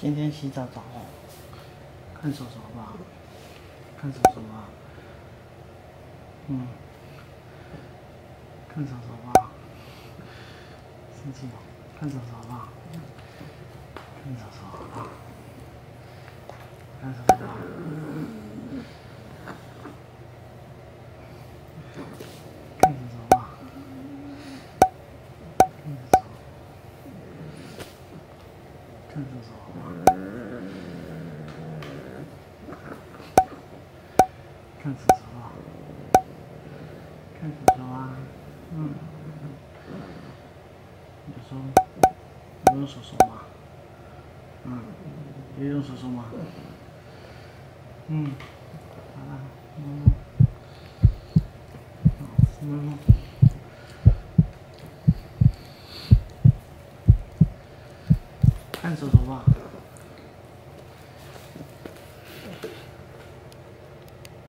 今天洗澡澡哦，看手手好不好？看手手啊，嗯，看手手吧？生气哦，看手手吧？看手手好不好？看手手好不好？看手手好不好？看手手，看手手好不好？看手手啊，看手手啊，嗯，有时候有用手手吗？嗯，有用手手吗？嗯，好了，嗯，嗯。看手手吧。